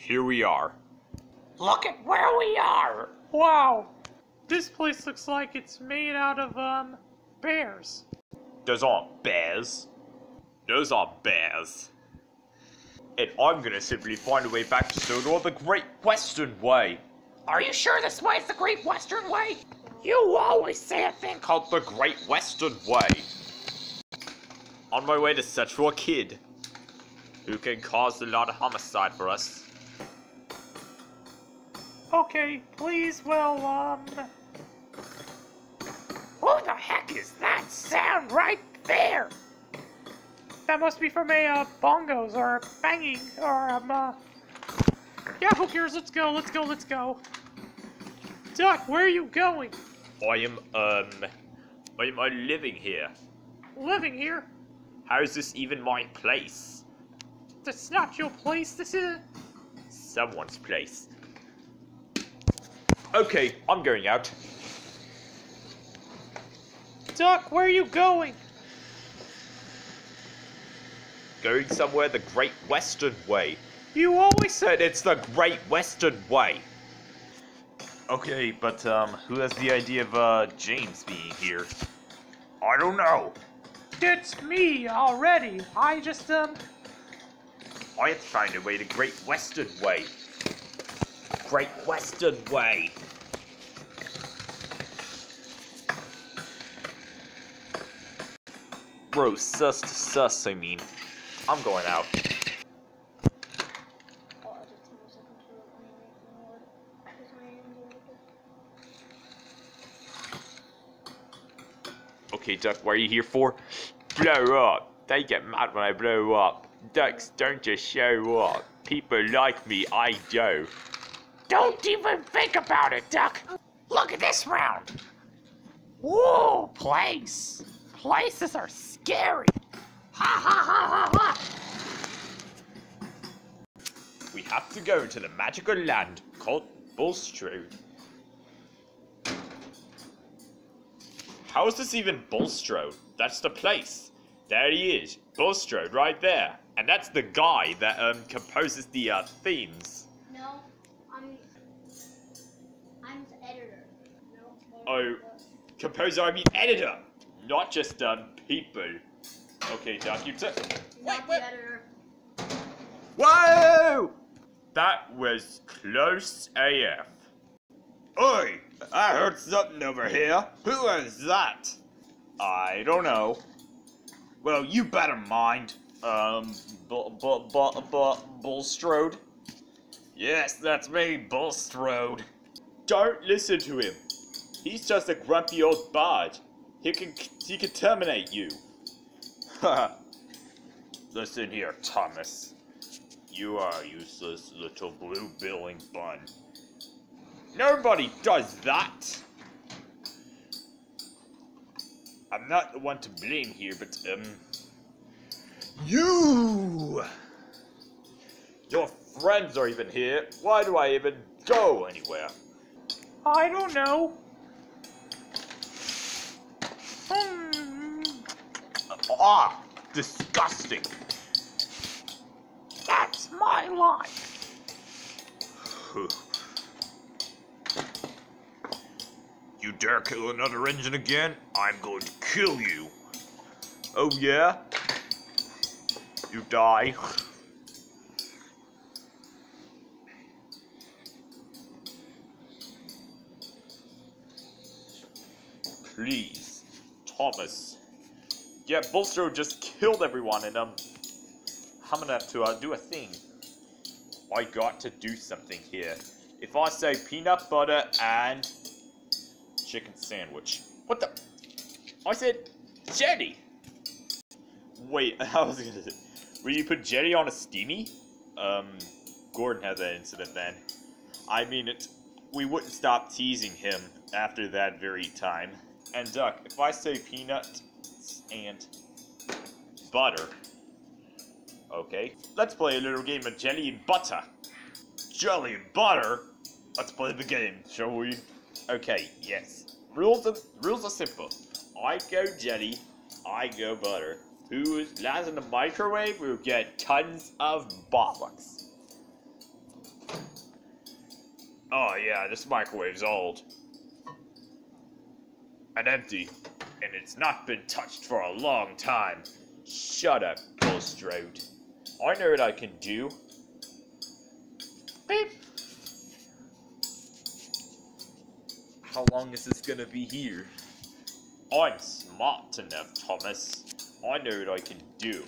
here we are. Look at where we are! Wow. This place looks like it's made out of, um, bears. Those aren't bears. Those are bears. And I'm gonna simply find a way back to Sodor the Great Western Way. Are you sure this way is the Great Western Way? You always say a thing called Called the Great Western Way. On my way to search for a kid who can cause a lot of homicide for us. Okay, please, well, um, Who the heck is that sound right there? that must be from a, uh, bongos or banging or, um, uh, yeah, who cares? Let's go, let's go, let's go. Duck, where are you going? I am, um, I am I living here? Living here? How is this even my place? That's not your place, this is... Someone's place. Okay, I'm going out. Duck, where are you going? Going somewhere the Great Western Way. You always Said it's the Great Western Way. Okay, but um, who has the idea of uh James being here? I don't know. It's me already. I just, um, I have to find a way to Great Western Way. Great Western Way. Bro, sus to sus, I mean. I'm going out. Okay, Duck, what are you here for? Blow up. They get mad when I blow up. Ducks don't just show up. People like me, I do. Don't even think about it, Duck! Look at this round! Whoa, place! Places are scary! Ha ha ha ha ha! We have to go to the magical land called Bulstrode. How is this even Bulstrode? That's the place. There he is, Bulstrode, right there. And that's the guy that um composes the uh, themes. Oh, composer, I mean editor, not just um people. Okay, Duck, you took. Not the editor. Whoa! That was close AF. Oi! I heard something over here. Who is that? I don't know. Well, you better mind. Um, bu- bu- bu- bu- Bulstrode? Yes, that's me, Bulstrode. Don't listen to him. He's just a grumpy old bard. He can he can terminate you. Listen here, Thomas. You are a useless little blue billing bun. Nobody does that! I'm not the one to blame here, but, um. You! Your friends are even here. Why do I even go anywhere? I don't know. Ah! Disgusting! That's my life! You dare kill another engine again? I'm going to kill you. Oh yeah? You die. Please, Thomas. Yeah, Bulstrode just killed everyone, and um, I'm gonna have to uh, do a thing. I got to do something here. If I say peanut butter and chicken sandwich. What the? I said jelly. Wait, I was gonna say, will you put jelly on a steamy? Um, Gordon had that incident then. I mean, it. We wouldn't stop teasing him after that very time. And Duck, if I say peanut and butter, okay, let's play a little game of jelly and butter. Jelly and butter. Let's play the game, shall we? Okay, yes. Rules are, rules are simple. I go jelly, I go butter. Who is lands in the microwave will get tons of bollocks. Oh yeah, this microwave's old. And empty. And it's not been touched for a long time. Shut up, Bulstrode. I know what I can do. Beep. How long is this gonna be here? I'm smart enough, Thomas. I know what I can do.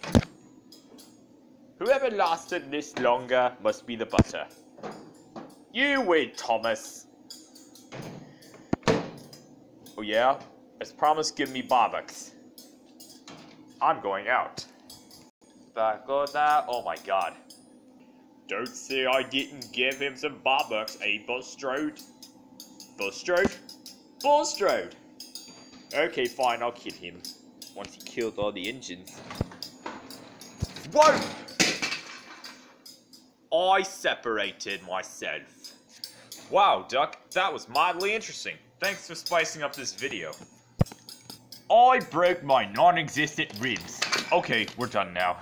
Whoever lasted this longer must be the butter. You win, Thomas. Oh yeah? As promised, give me Barbux. I'm going out. Dakota, oh my god. Don't say I didn't give him some Barbux, eh, Bulstrode? Bulstrode? Bulstrode! Okay, fine, I'll kill him. Once he killed all the engines. Whoa! I separated myself. Wow, Duck, that was mildly interesting. Thanks for spicing up this video. I broke my non-existent ribs. Okay, we're done now.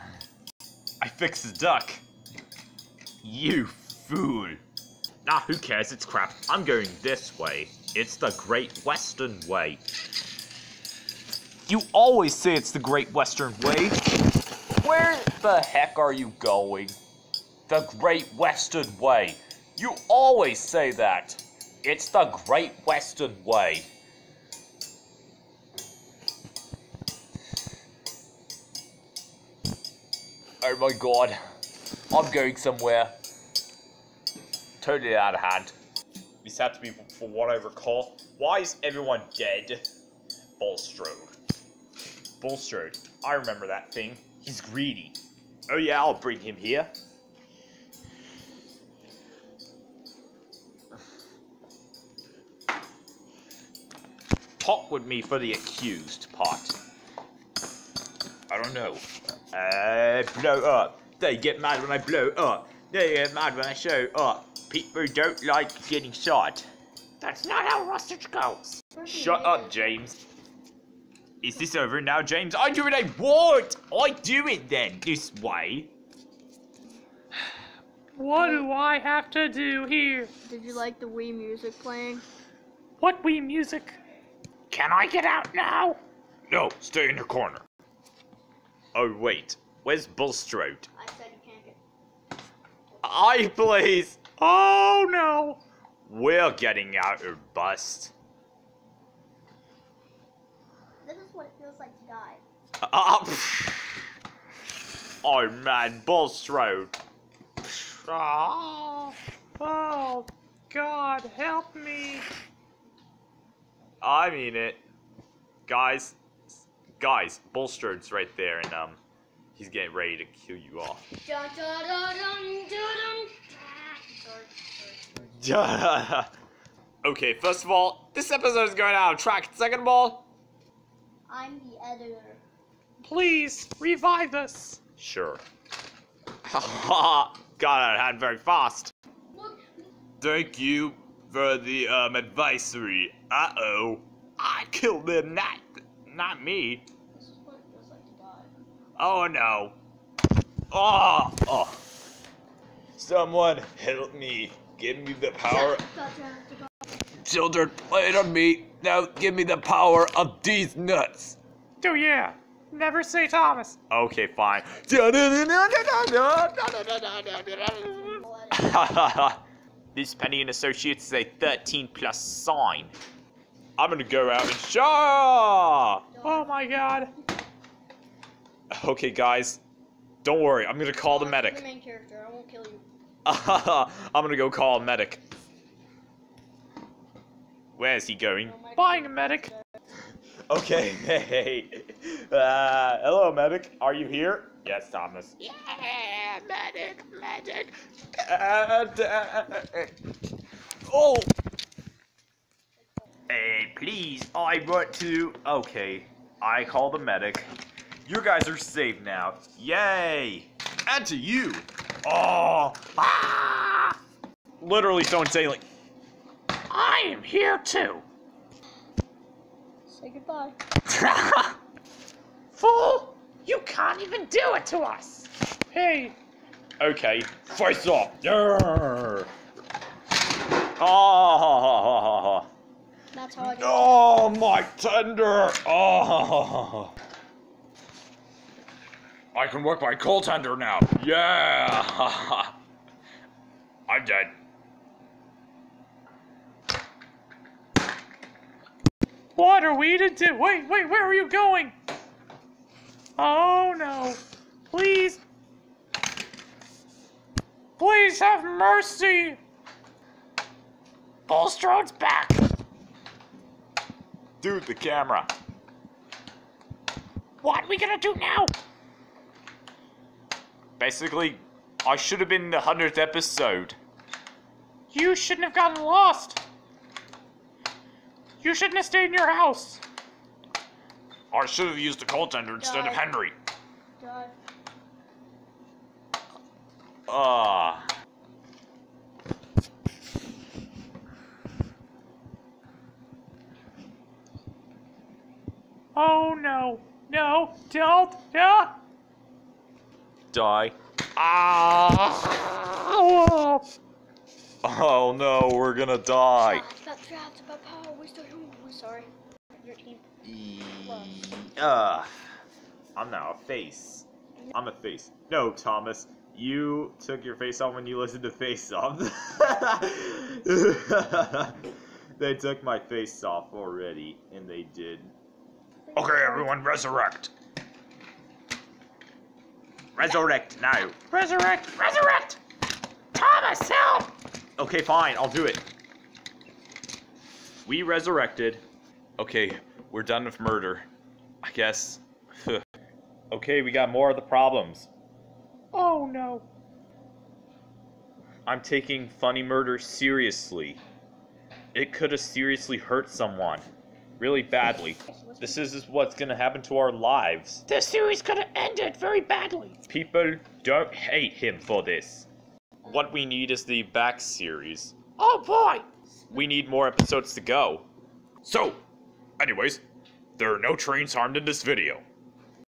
I fixed the duck. You fool. Ah, who cares? It's crap. I'm going this way. It's the Great Western Way. You always say it's the Great Western Way. Where the heck are you going? The Great Western Way. You always say that. It's the Great Western Way. Oh my god. I'm going somewhere. Totally out of hand. This had to be for what I recall. Why is everyone dead? Bulstrode. Bulstrode. I remember that thing. He's greedy. Oh yeah, I'll bring him here. Talk with me for the accused part. I don't know. Uh, blow up. They get mad when I blow up. They get mad when I show up. People don't like getting shot. That's not how Rustage goes. Shut up, James. Is this over now, James? I do what I want! I do it then, this way. What do I have to do here? Did you like the Wii music playing? What Wii music? Can I get out now? No, stay in your corner. Oh, wait. Where's Bulstrode? I said you can't get. I please. Oh no! We're getting out or bust. This is what it feels like to die. Uh, pff. oh man, Bulstrode. Oh, oh God, help me! I mean it. Guys, guys, Bulstrode's right there and um, he's getting ready to kill you off. Okay, first of all, this episode is going out of track. Second of all, I'm the editor. Please revive us. sure. Got out of hand very fast. Thank you for the um advisory. Uh oh, I killed them, not not me. this is what it feels like to die. Oh no. Oh, oh. Someone help me. Give me the power. Children, wait on me. Now give me the power of these nuts. Oh yeah, never say Thomas. Okay, fine. this Penny and Associates is a 13 plus sign. I'm gonna go out and show. Oh my God. Okay, guys, don't worry. I'm gonna call the The medic. main character. I won't kill you. I'm gonna go call a medic. Where is he going? No, my Buying a medic. Okay, hey. Uh, hello, medic. Are you here? Yes, Thomas. Yeah, medic, medic. Uh, d- uh, uh, oh! Hey, please, I want to. Okay, I call the medic. You guys are safe now. Yay! And to you. Oh! Ah! Literally, someone saying like, I am here too. Say goodbye. Fool! You can't even do it to us. Hey, okay, face off. Yarr. Oh, ah, That's how I do oh, my tender. Oh. I can work my coal tender now. Yeah. I'm dead. What are we to do? Wait, wait, where are you going? Oh no. Please. Please have mercy. Bulstrode's back. Dude, the camera. What are we gonna do now? Basically, I should have been in the 100th episode. You shouldn't have gotten lost. You shouldn't have stayed in your house. I should have used the coal tender instead of Henry. Die. Ah. Oh no. No, don't. No. Die. Ah. Oh. Oh no, we're gonna die. That trapped by power. We still we're sorry. Your team. Uh, I'm now a face. I'm a face. No, Thomas. You took your face off when you listened to Face Off. they took my face off already, and they did. Okay, everyone, resurrect. Resurrect now. Resurrect. Resurrect! Thomas, help! Okay, fine, I'll do it. We resurrected. Okay, we're done with murder. I guess. okay, we got more of the problems. Oh no. I'm taking funny murder seriously. It could have seriously hurt someone. Really badly. This is what's gonna happen to our lives. This series could have ended very badly. People don't hate him for this. What we need is the back series. Oh boy! We need more episodes to go. So, anyways, there are no trains harmed in this video.